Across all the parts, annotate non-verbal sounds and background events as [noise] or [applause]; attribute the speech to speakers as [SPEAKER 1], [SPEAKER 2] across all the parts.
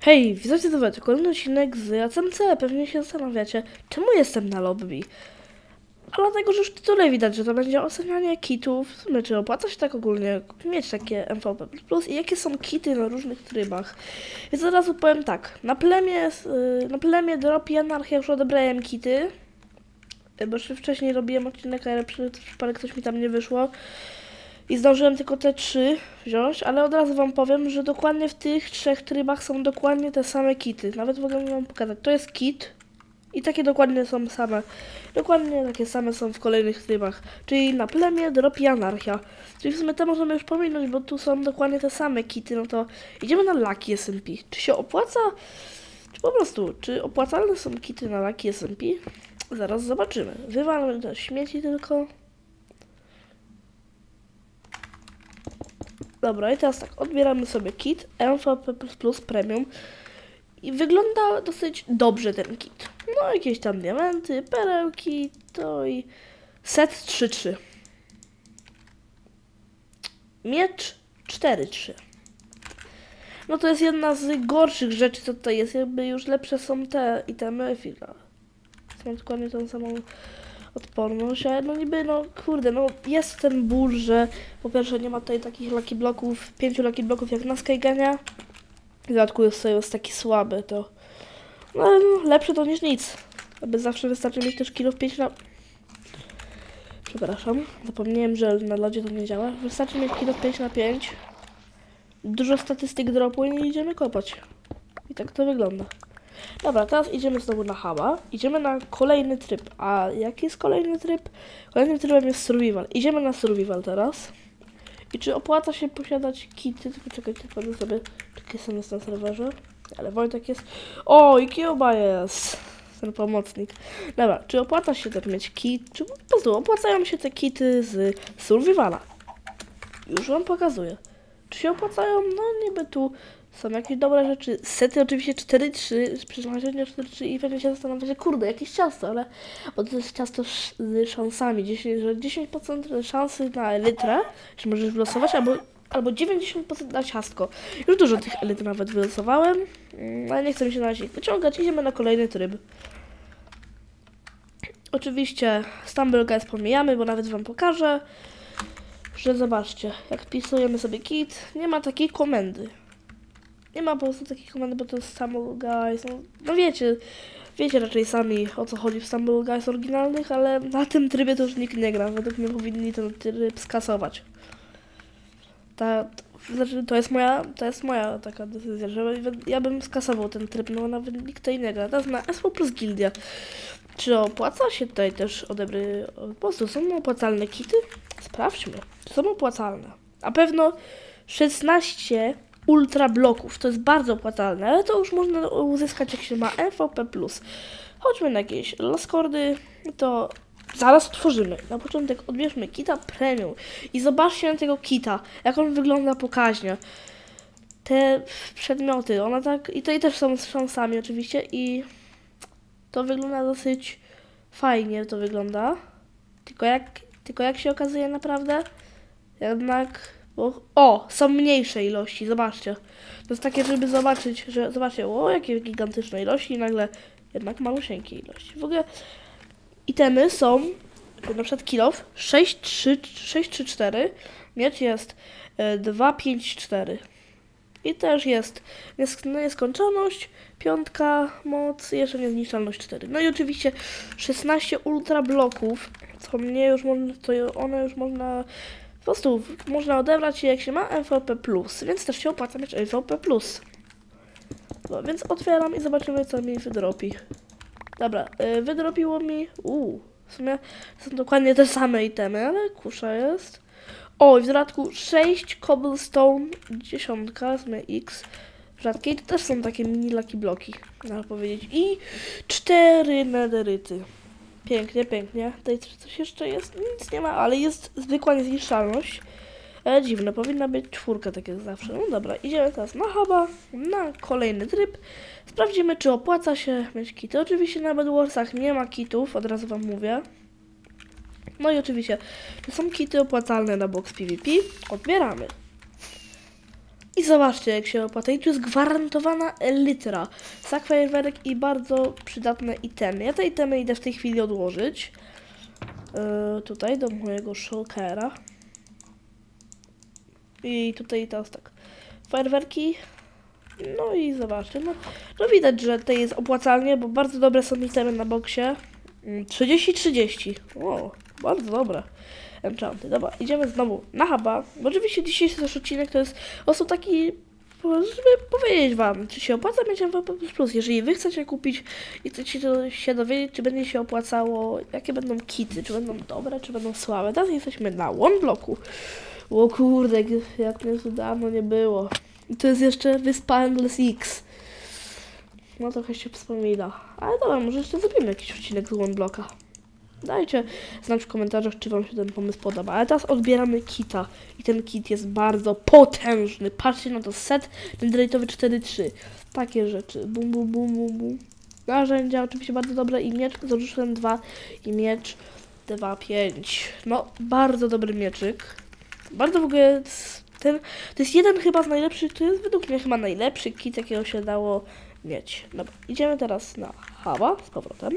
[SPEAKER 1] Hej, witajcie zobaczcie, kolejny odcinek z ACMC. Pewnie się zastanawiacie, czemu jestem na lobby. A dlatego, że już w tytule widać, że to będzie ocenianie kitów. W sumie, czy opłaca się tak ogólnie mieć takie MVP i jakie są kity na różnych trybach. Więc od razu powiem tak, na plemie, y, na plemie Drop i Anarchia już odebrałem kity. Y, Bo wcześniej robiłem odcinek, ale przy przypadek coś mi tam nie wyszło. I zdążyłem tylko te trzy wziąć, ale od razu wam powiem, że dokładnie w tych trzech trybach są dokładnie te same kity. Nawet mogę wam pokazać. To jest kit i takie dokładnie są same. Dokładnie takie same są w kolejnych trybach. Czyli na plemię, drop i anarchia. Czyli w sumie te możemy już pominąć, bo tu są dokładnie te same kity. No to idziemy na Lucky SMP. Czy się opłaca? Czy po prostu, czy opłacalne są kity na Lucky SMP? Zaraz zobaczymy. Wywalmy te śmieci tylko. Dobra, i teraz tak, odbieramy sobie kit MVP Premium i wygląda dosyć dobrze ten kit. No, jakieś tam diamenty, perełki, to i set 3-3. Miecz 4-3. No to jest jedna z gorszych rzeczy, co tutaj jest. Jakby już lepsze są te itemy fila. Są dokładnie tą samą odporność, ale no niby, no kurde, no jest ten ból, że po pierwsze nie ma tutaj takich lucky bloków, pięciu lucky bloków jak na Skygenia. W dodatku jest, jest taki słaby, to no, ale no lepsze to niż nic. Aby zawsze wystarczy mieć też kilo 5 na... Przepraszam, zapomniałem, że na lodzie to nie działa. Wystarczy mieć kilo 5 na 5. Dużo statystyk dropu i nie idziemy kopać. I tak to wygląda. Dobra, teraz idziemy znowu na huba. Idziemy na kolejny tryb. A jaki jest kolejny tryb? Kolejnym trybem jest survival. Idziemy na survival teraz. I czy opłaca się posiadać kity? Tylko czekajcie, powiem sobie, czy sam jest na serwerze. Ale Wojtek jest... O, i Kiełba jest! Ten pomocnik. Dobra, czy opłaca się też mieć kit? Czy po prostu opłacają się te kity z survivala? Już wam pokazuję. Czy się opłacają? No niby tu są jakieś dobre rzeczy. Sety oczywiście 4-3, przeznaczenie 4-3 i pewnie się zastanawiacie, kurde, jakieś ciasto, ale bo to jest ciasto z szansami, 10, że 10% szansy na elytrę, że możesz wylosować, albo, albo 90% na ciastko. Już dużo tych elytr nawet wylosowałem, mm, ale nie chcę mi się na razie ich wyciągać, idziemy na kolejny tryb. Oczywiście Stumble Guys pomijamy, bo nawet wam pokażę, że zobaczcie, jak wpisujemy sobie kit, nie ma takiej komendy. Nie ma po prostu takiej komendy, bo to jest Stumble Guys. No, no wiecie, wiecie raczej sami o co chodzi w Stumble Guys oryginalnych, ale na tym trybie to już nikt nie gra. Według mnie powinni ten tryb skasować. Ta, to, znaczy, to jest moja, to jest moja taka decyzja, że ja bym skasował ten tryb, no nawet nikt tutaj nie gra. Teraz na SW plus Gildia. Czy opłaca się tutaj też odebry... Po prostu są opłacalne kity? Sprawdźmy, są opłacalne. Na pewno 16 ultra bloków. To jest bardzo opłacalne, ale to już można uzyskać jak się ma MVP+. Chodźmy na jakieś laskordy, to zaraz otworzymy. Na początek odbierzmy kita premium i zobaczcie na tego kita, jak on wygląda pokaźnie. Te przedmioty, one tak, i tutaj też są z szansami oczywiście i to wygląda dosyć fajnie to wygląda. Tylko jak, tylko jak się okazuje naprawdę, jednak o, są mniejsze ilości, zobaczcie. To jest takie, żeby zobaczyć, że zobaczcie, o, jakie gigantyczne ilości i nagle jednak malusieńkie ilości. W ogóle itemy są, na przykład kilof 6, 3, 6, 3, 4, miecz jest e, 2, 5, 4. I też jest niesk nieskończoność, piątka, moc jeszcze niezniszczalność 4. No i oczywiście 16 ultra bloków, co mnie już można, to one już można po prostu można odebrać je jak się ma MVP+, więc też się opłaca mieć MVP+. No, więc otwieram i zobaczymy co mi wydropi. Dobra, yy, wydropiło mi... Uuu, w sumie są dokładnie te same itemy, ale kusza jest. O, w dodatku 6 cobblestone, dziesiątka, w sumie X. Rzadkiej to też są takie mini lucky bloki, można powiedzieć. I 4 nederyty. Pięknie, pięknie. Tutaj coś jeszcze jest? Nic nie ma, ale jest zwykła niezniszczalność. E, dziwne, powinna być czwórka, tak jak zawsze. No dobra, idziemy teraz na huba, na kolejny tryb. Sprawdzimy, czy opłaca się mieć kity. Oczywiście na Bedwarsach nie ma kitów, od razu wam mówię. No i oczywiście, to są kity opłacalne na box PvP. Odbieramy. I zobaczcie, jak się opłaca. I tu jest gwarantowana litra. Sak fajerwerek i bardzo przydatne itemy. Ja te itemy idę w tej chwili odłożyć. Yy, tutaj do mojego shulkera. I tutaj teraz tak. Fajerwerki. No i zobaczcie. No, no widać, że to jest opłacalnie, bo bardzo dobre są itemy na boksie. Mm, 30-30. O, bardzo dobre. Enchanty. Dobra, idziemy znowu na huba. Oczywiście dzisiejszy też odcinek to jest prostu taki, żeby powiedzieć wam, czy się opłaca mieć MVP+. Jeżeli wy chcecie kupić i chcecie się dowiedzieć, czy będzie się opłacało, jakie będą kity, czy będą dobre, czy będą słabe. Teraz jesteśmy na one bloku. O kurde, jak mnie tu dawno nie było. I to jest jeszcze wyspa Endless X. No trochę się wspomina. Ale dobra, może jeszcze zrobimy jakiś odcinek z one. Dajcie znać w komentarzach, czy wam się ten pomysł podoba. Ale teraz odbieramy kita. I ten kit jest bardzo potężny. Patrzcie na to, set dendritowy 4.3. Takie rzeczy. Bum, bum, bum, bum, bum. Narzędzia oczywiście bardzo dobre. I miecz z orzuszem 2. I miecz 2.5. No, bardzo dobry mieczyk. Bardzo w ogóle ten, to jest jeden chyba z najlepszych, to jest według mnie chyba najlepszy kit, jakiego się dało mieć. Dobra, idziemy teraz na huba z powrotem.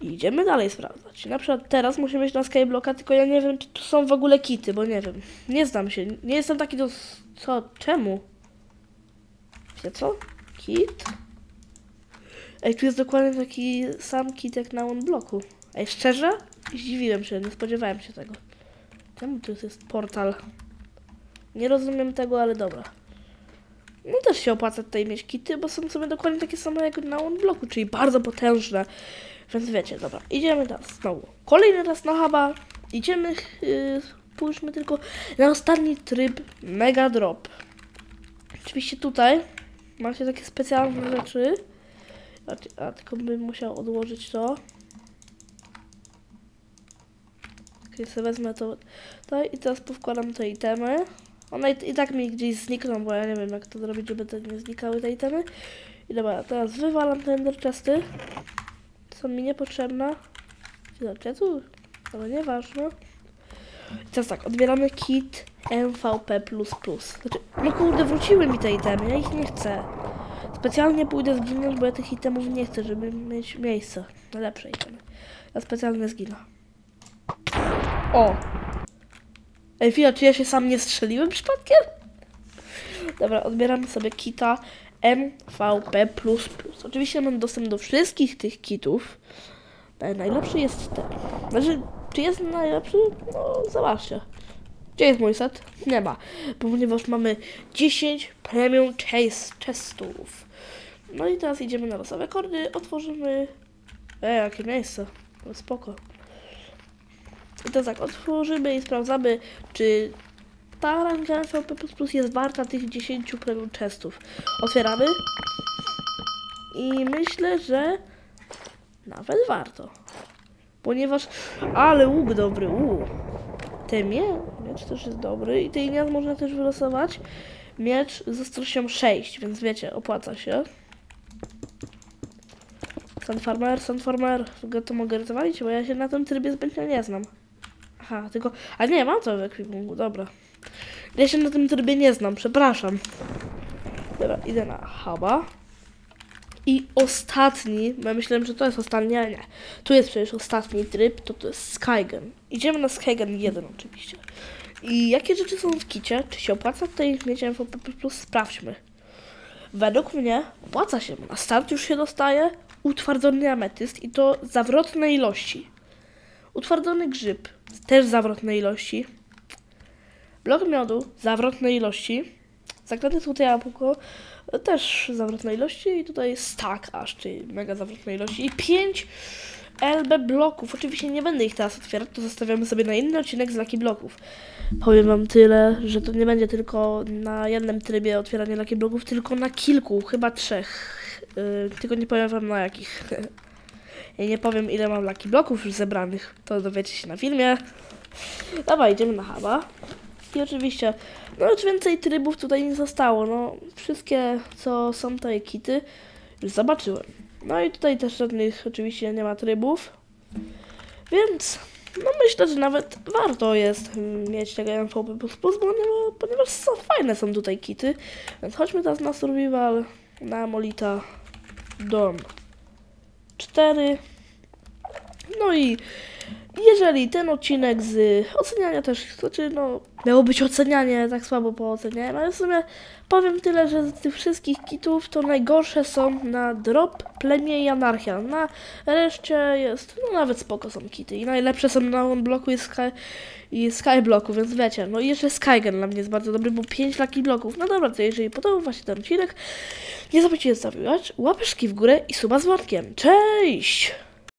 [SPEAKER 1] I idziemy dalej sprawdzać. Na przykład teraz musimy iść na Skyblocka, tylko ja nie wiem, czy tu są w ogóle kity, bo nie wiem. Nie znam się. Nie jestem taki do... Co? Czemu? Wie co? Kit? Ej, tu jest dokładnie taki sam kit jak na OneBlocku. Ej, szczerze? Zdziwiłem się, nie spodziewałem się tego. Czemu tu jest portal? Nie rozumiem tego, ale dobra. No też się opłaca tutaj mieć kity, bo są sobie dokładnie takie same jak na OneBlocku, czyli bardzo potężne. Więc wiecie, dobra, idziemy teraz znowu. Kolejny raz na huba. Idziemy, yy, pójdźmy tylko na ostatni tryb Mega Drop. Oczywiście tutaj macie takie specjalne rzeczy. A, a tylko bym musiał odłożyć to. Ok, sobie wezmę to tutaj i teraz powkładam te itemy. One i, i tak mi gdzieś znikną, bo ja nie wiem jak to zrobić, żeby te nie znikały te itemy. I dobra, teraz wywalam te ender chesty są mi niepotrzebne. Znaczy, tu, ale nieważne. I teraz tak, odbieramy kit MVP++. Znaczy, no kurde, wróciły mi te itemy, ja ich nie chcę. Specjalnie pójdę zginąć, bo ja tych itemów nie chcę, żeby mieć miejsce na lepsze itemy. Ja specjalnie zginę. O! Ej, chwila, czy ja się sam nie strzeliłem przypadkiem? Dobra, odbieramy sobie kita MVP++. Oczywiście mam dostęp do wszystkich tych kitów. Ale najlepszy jest ten. Znaczy, czy jest najlepszy? No, zobaczcie. Gdzie jest mój set? Nie ma. Ponieważ mamy 10 premium chase chestów. No i teraz idziemy na losowe kordy, otworzymy... E, jakie miejsce. No, spoko. I teraz tak, otworzymy i sprawdzamy, czy ta ranga MVP++ jest warta tych 10 premium chestów. Otwieramy. I myślę, że nawet warto. Ponieważ, ale łuk dobry, łuk. Ten mie miecz też jest dobry i tej nie można też wylosować. Miecz z ostrością 6, więc wiecie, opłaca się. Sunfarmer, Sunfarmer, to mogę rozwalić, bo ja się na tym trybie zbytnio nie znam. Aha, tylko, a nie, mam to w ekwipunku, dobra. Ja się na tym trybie nie znam, przepraszam. Dobra, idę na huba. I ostatni, bo ja myślałem, że to jest ostatni, ale nie. Tu jest przecież ostatni tryb, to to jest Skygen. Idziemy na Skygen 1 oczywiście. I jakie rzeczy są w kicie? Czy się opłaca tutaj mieć MVP+? Sprawdźmy. Według mnie opłaca się. Na start już się dostaje utwardzony ametyst i to zawrotnej ilości. Utwardzony grzyb, też zawrotnej ilości. Blok miodu, zawrotnej ilości. Zaklady tutaj jabłko, też zawrotnej ilości. I tutaj stack aż, czyli mega zawrotnej ilości. I 5 LB bloków. Oczywiście nie będę ich teraz otwierać, to zostawiamy sobie na inny odcinek z Lucky Bloków. Powiem wam tyle, że to nie będzie tylko na jednym trybie otwieranie Lucky Bloków, tylko na kilku, chyba trzech. Yy, tylko nie powiem wam na jakich. [laughs] Nie powiem ile mam Lucky Bloków już zebranych, to dowiecie się na filmie. Dobra, idziemy na huba. I oczywiście, no już więcej trybów tutaj nie zostało, no wszystkie co są te kity już zobaczyłem. No i tutaj też żadnych oczywiście nie ma trybów, więc no myślę, że nawet warto jest mm, mieć tego MVP++, ponieważ, ponieważ są, fajne są tutaj kity. Więc chodźmy teraz na survival, na Molita Dorm 4. No i jeżeli ten odcinek z oceniania też, znaczy no, miało być ocenianie, tak słabo pooceniałem, ale w sumie powiem tyle, że z tych wszystkich kitów to najgorsze są na drop, plemię i anarchia. Na reszcie jest, no nawet spoko są kity i najlepsze są na Onblocku i, Sky, i Skyblocku, więc wiecie, no i jeszcze Skygen dla mnie jest bardzo dobry, bo 5 lucky bloków. No dobra, to jeżeli podobał Wam się ten odcinek, nie zapomnijcie zostawić łapeczki w górę i suba z łapkiem. Cześć!